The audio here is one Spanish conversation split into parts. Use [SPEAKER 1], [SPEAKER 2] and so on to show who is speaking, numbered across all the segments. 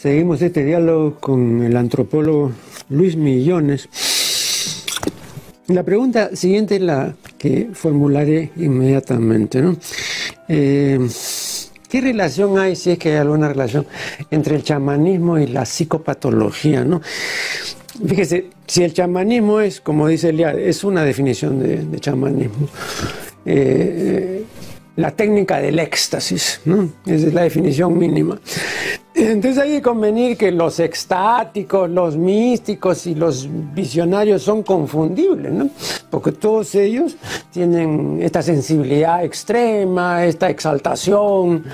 [SPEAKER 1] Seguimos este diálogo con el antropólogo Luis Millones. La pregunta siguiente es la que formularé inmediatamente. ¿no? Eh, ¿Qué relación hay, si es que hay alguna relación, entre el chamanismo y la psicopatología? ¿no? Fíjese, si el chamanismo es, como dice Eliad, es una definición de, chamanismo. Eh, la técnica del éxtasis, ¿no? Esa es la definición mínima. Entonces hay que convenir que los extáticos, los místicos y los visionarios son confundibles, ¿no? Porque todos ellos tienen esta sensibilidad extrema, esta exaltación,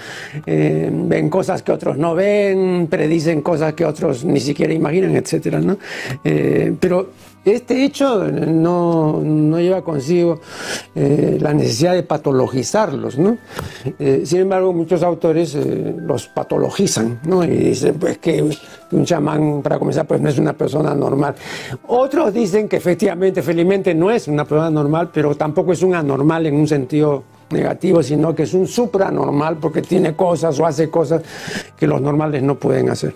[SPEAKER 1] eh, ven cosas que otros no ven, predicen cosas que otros ni siquiera imaginan, etc. ¿no? Eh, pero este hecho no, lleva consigo eh, la necesidad de patologizarlos, ¿no? Eh, sin embargo, muchos autores eh, los patologizan, ¿no? Y dicen, pues, que un chamán, para comenzar, pues no es una persona normal. Otros dicen que efectivamente, felizmente, no es una persona normal, pero tampoco es un anormal en un sentido negativo, sino que es un supranormal porque tiene cosas o hace cosas que los normales no pueden hacer.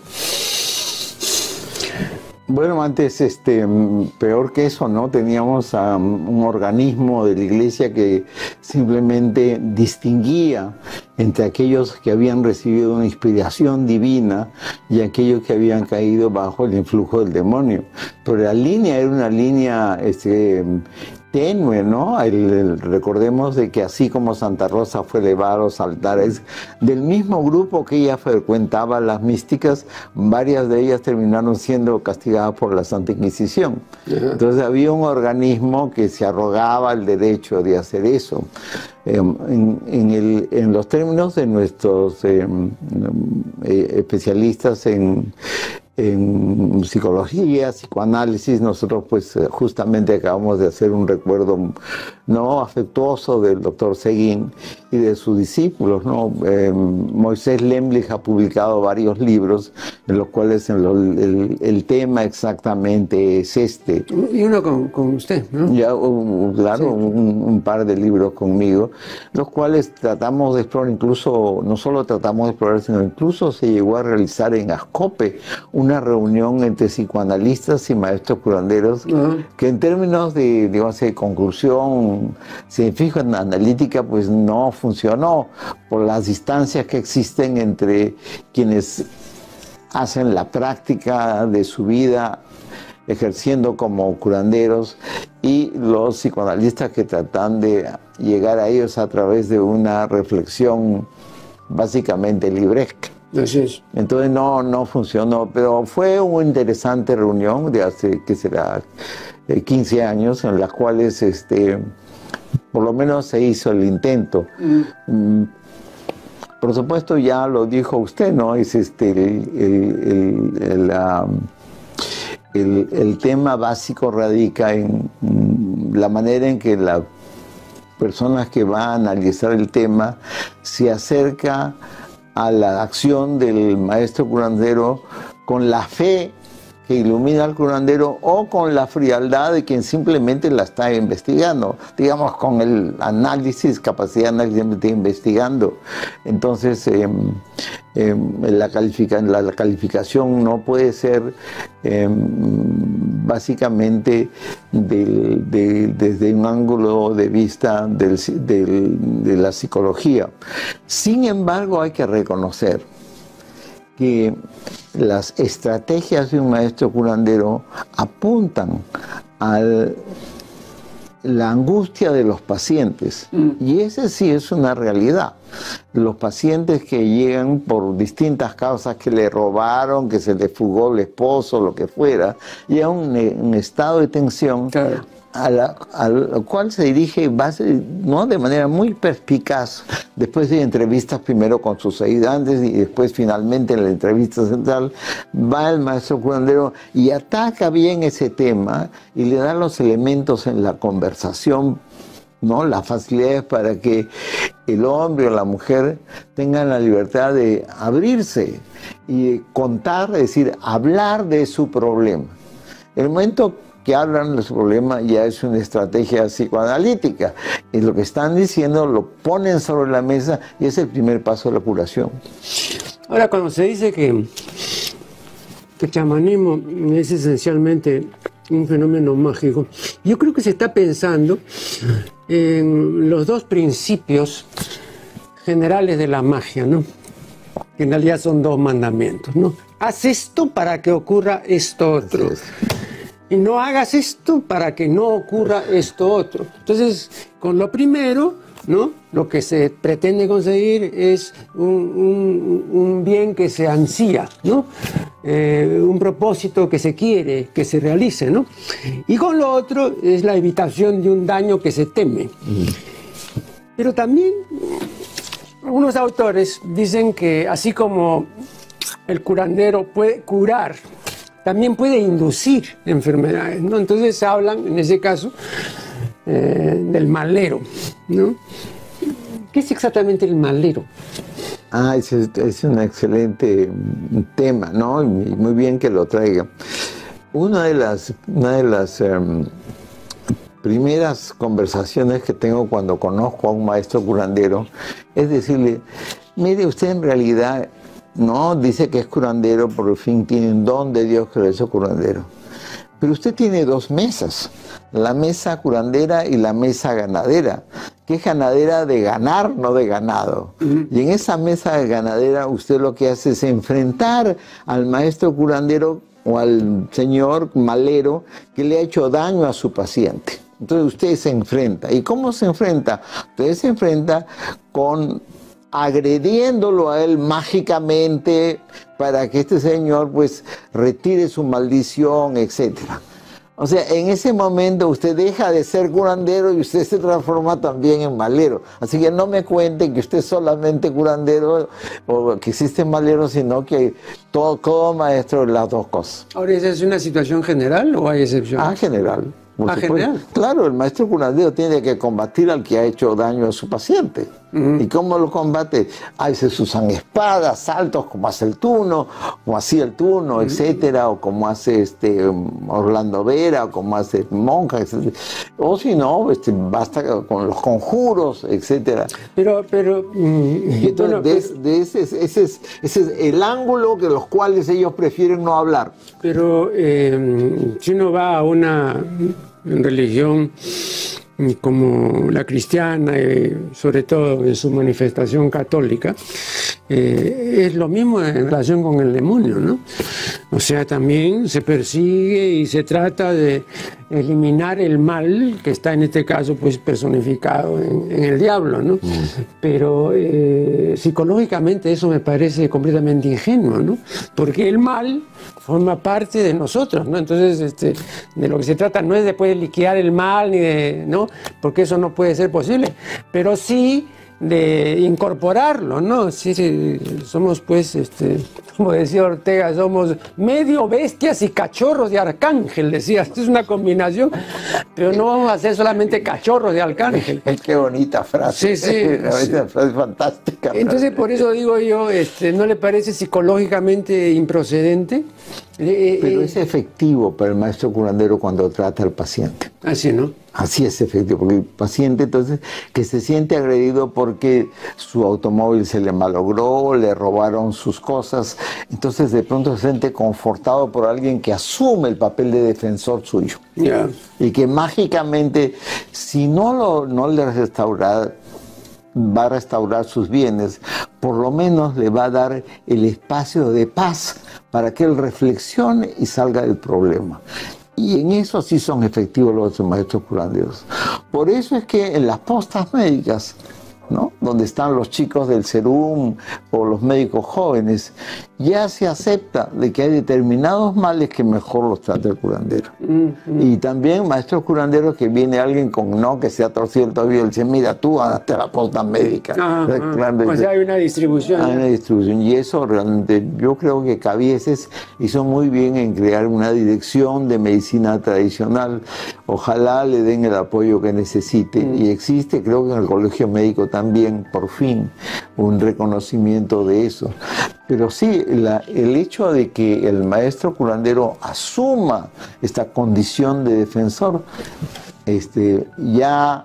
[SPEAKER 2] Bueno, antes, este, peor que eso, ¿no? Teníamos a un organismo de la iglesia que simplemente distinguía entre aquellos que habían recibido una inspiración divina y aquellos que habían caído bajo el influjo del demonio. Pero la línea era una línea este, tenue, ¿no? recordemos de que así como Santa Rosa fue elevada a los altares del mismo grupo que ella frecuentaba, las místicas, varias de ellas terminaron siendo castigadas por la Santa Inquisición. Entonces había un organismo que se arrogaba el derecho de hacer eso. Em, en, los términos de nuestros em, eh, especialistas en, en psicología, psicoanálisis, nosotros pues eh, justamente acabamos de hacer un recuerdo no afectuoso del doctor Seguín y de sus discípulos. ¿no? Eh, Moisés Lemlich ha publicado varios libros en los cuales el, tema exactamente es este.
[SPEAKER 1] Y uno con, usted, ¿no?
[SPEAKER 2] Ya, claro, un, par de libros conmigo, los cuales tratamos de explorar, incluso, no solo tratamos de explorar, sino incluso se llegó a realizar en Ascope una reunión entre psicoanalistas y maestros curanderos, que en términos de, digamos, de conclusión científica analítica pues no funcionó por las distancias que existen entre quienes hacen la práctica de su vida ejerciendo como curanderos y los psicoanalistas que tratan de llegar a ellos a través de una reflexión básicamente libresca. Entonces no, no funcionó, pero fue una interesante reunión de hace, que será, 15 eh, años, en las cuales este, por lo menos se hizo el intento. Mm. Mm, por supuesto, ya lo dijo usted, ¿no? Es este el, el, tema básico radica en mm, la manera en que las personas que van a analizar el tema se acerca a la acción del maestro curandero con la fe que ilumina al curandero o con la frialdad de quien simplemente la está investigando, digamos con el análisis, capacidad de análisis está investigando. Entonces, em, em, la, la, calificación no puede ser em, básicamente desde un ángulo de vista de la psicología. Sin embargo, hay que reconocer que las estrategias de un maestro curandero apuntan a la angustia de los pacientes. Mm. Y ese sí es una realidad. Los pacientes que llegan por distintas causas, que le robaron, que se le fugó el esposo, lo que fuera, llegan a un, estado de tensión a la, al cual se dirige base, ¿no? de manera muy perspicaz, después de entrevistas primero con sus ayudantes y después finalmente en la entrevista central, va el maestro curandero y ataca bien ese tema y le da los elementos en la conversación ¿no? las facilidades para que el hombre o la mujer tengan la libertad de abrirse y contar, es decir, hablar de su problema. El momento que hablan de su problema ya es una estrategia psicoanalítica. Y lo que están diciendo lo ponen sobre la mesa y es el primer paso de la curación.
[SPEAKER 1] Ahora, cuando se dice que que el chamanismo es esencialmente un fenómeno mágico. Yo creo que se está pensando en los dos principios generales de la magia, ¿no? Que en realidad son dos mandamientos, ¿no? Haz esto para que ocurra esto otro. Y no hagas esto para que no ocurra esto otro. Entonces, con lo primero, ¿no? Lo que se pretende conseguir es un, bien que se ansía, ¿no? Eh, un propósito que se quiere, que se realice, ¿no? Y con lo otro es la evitación de un daño que se teme. Pero también algunos autores dicen que así como el curandero puede curar, también puede inducir enfermedades, ¿no? Entonces hablan, en ese caso, eh, del malero, ¿no? ¿Qué es exactamente el malero?
[SPEAKER 2] Ah, es, un excelente tema, ¿no? Y muy bien que lo traiga. Una de las, una de las em, primeras conversaciones que tengo cuando conozco a un maestro curandero es decirle, mire, usted en realidad no dice que es curandero, por fin tiene un don de Dios que lo hizo curandero. Pero usted tiene dos mesas, la mesa curandera y la mesa ganadera, que es ganadera de ganar, no de ganado. Y en esa mesa de ganadera usted lo que hace es enfrentar al maestro curandero o al señor malero que le ha hecho daño a su paciente. Entonces usted se enfrenta. ¿Y cómo se enfrenta? Usted se enfrenta con agrediéndolo a él mágicamente para que este señor pues retire su maldición, etc. O sea, en ese momento usted deja de ser curandero y usted se transforma también en malero. Así que no me cuente que usted es solamente curandero o que existe malero, sino que todo, todo maestro las dos cosas.
[SPEAKER 1] Ahora, ¿esa es una situación general o hay excepciones?
[SPEAKER 2] Ah, general.
[SPEAKER 1] Ah, general.
[SPEAKER 2] Claro, el maestro curandero tiene que combatir al que ha hecho daño a su paciente. ¿Y cómo lo combate? Ahí se usan espadas, saltos como hace el Tuno, como hacía el Tuno, etcétera, o como hace este Orlando Vera, o como hace Monja, etcétera. O si no, este, basta con los conjuros, etcétera.
[SPEAKER 1] Pero, pero.
[SPEAKER 2] Mm, entonces, de, ese, ese, es, ese, es, el ángulo que los cuales ellos prefieren no hablar.
[SPEAKER 1] Pero eh, si uno va a una religión como la cristiana, y sobre todo en su manifestación católica, eh, es lo mismo en relación con el demonio, ¿no? O sea, también se persigue y se trata de eliminar el mal, que está en este caso pues personificado en, el diablo, ¿no? Pero eh, psicológicamente eso me parece completamente ingenuo, ¿no? Porque el mal forma parte de nosotros, ¿no? Entonces, este, de lo que se trata no es de poder liquidar el mal, ni de, ¿no? Porque eso no puede ser posible, pero sí de incorporarlo, ¿no? Sí, sí, somos pues, este, como decía Ortega, somos medio bestias y cachorros de arcángel, decía, es una combinación, pero no vamos a ser solamente cachorros de arcángel.
[SPEAKER 2] Qué bonita frase.
[SPEAKER 1] Sí, sí.
[SPEAKER 2] Una frase fantástica.
[SPEAKER 1] Entonces, por eso digo yo, este, ¿no le parece psicológicamente improcedente?
[SPEAKER 2] Eh, pero eh, es efectivo para el maestro curandero cuando trata al paciente.
[SPEAKER 1] Así, ¿no?
[SPEAKER 2] Así es efectivo, porque el paciente entonces que se siente agredido porque su automóvil se le malogró, le robaron sus cosas, entonces de pronto se siente confortado por alguien que asume el papel de defensor suyo. Y que mágicamente, si no, lo, no le restaura, va a restaurar sus bienes, por lo menos le va a dar el espacio de paz para que él reflexione y salga del problema. Y en eso sí son efectivos los maestros curanderos. Por eso es que en las postas médicas donde están los chicos del serum o los médicos jóvenes, ya se acepta de que hay determinados males que mejor los trata el curandero. Y también maestros curanderos que viene alguien con no que se ha torcido el tobillo y dice, mira, tú hasta la posta médica.
[SPEAKER 1] o sea, hay una distribución.
[SPEAKER 2] Hay una distribución. Y eso realmente, yo creo que Cabieses hizo muy bien en crear una dirección de medicina tradicional. Ojalá le den el apoyo que necesite. Y existe, creo que en el colegio médico también también por fin un reconocimiento de eso. Pero sí, el hecho de que el maestro curandero asuma esta condición de defensor, este, ya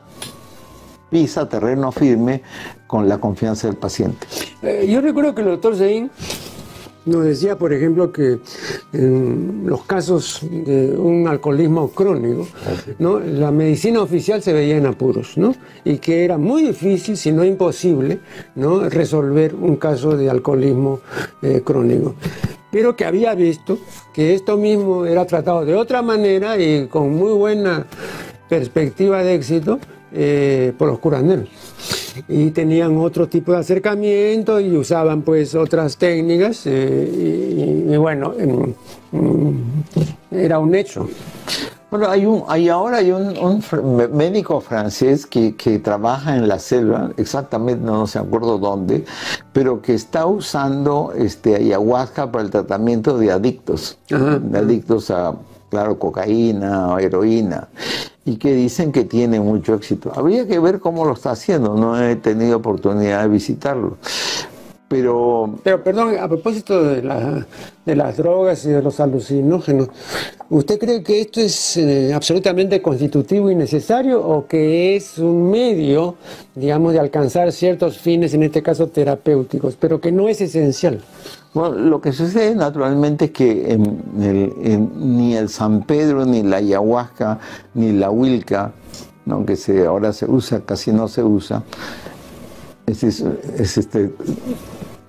[SPEAKER 2] pisa terreno firme con la confianza del paciente.
[SPEAKER 1] Eh, yo recuerdo que el doctor Zein nos decía, por ejemplo, que en los casos de un alcoholismo crónico, ¿no? la medicina oficial se veía en apuros, ¿no? y que era muy difícil, si no imposible, ¿no? resolver un caso de alcoholismo eh, crónico pero que había visto que esto mismo era tratado de otra manera y con muy buena perspectiva de éxito eh, por los curanderos. Y tenían otro tipo de acercamiento y usaban pues otras técnicas eh, y, bueno, era un hecho.
[SPEAKER 2] Bueno, hay, un, hay ahora hay un, médico francés que, trabaja en la selva, exactamente no se acuerdo dónde, pero que está usando este, ayahuasca para el tratamiento de adictos, de adictos a, claro, cocaína o heroína y que dicen que tiene mucho éxito. Habría que ver cómo lo está haciendo, no he tenido oportunidad de visitarlo. Pero,
[SPEAKER 1] Pero perdón, a propósito de, de las drogas y de los alucinógenos, ¿usted cree que esto es eh, absolutamente constitutivo y necesario o que es un medio, digamos, de alcanzar ciertos fines, en este caso terapéuticos, pero que no es esencial?
[SPEAKER 2] Bueno, lo que sucede naturalmente es que ni el San Pedro, ni la ayahuasca, ni la huilca, que se, ahora se usa, casi no se usa, es, es este,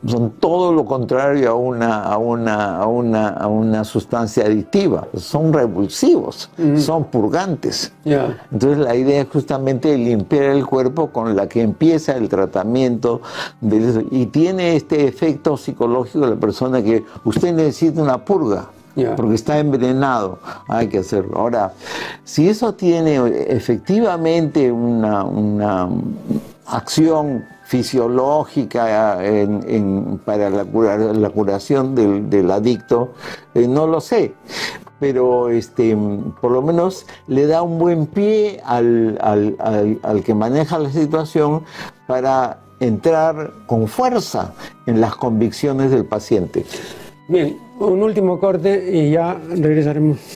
[SPEAKER 2] son todo lo contrario a una, a una, a una, a una sustancia adictiva, son revulsivos, son purgantes. Entonces la idea es justamente limpiar el cuerpo con la que empieza el tratamiento de y tiene este efecto psicológico de la persona que usted necesita una purga. Porque está envenenado, hay que hacerlo. Ahora, si eso tiene efectivamente una, una acción fisiológica para la, la curación del, adicto, eh, no lo sé. Pero este, por lo menos le da un buen pie al, al que maneja la situación para entrar con fuerza en las convicciones del paciente.
[SPEAKER 1] Bien, un último corte y ya regresaremos.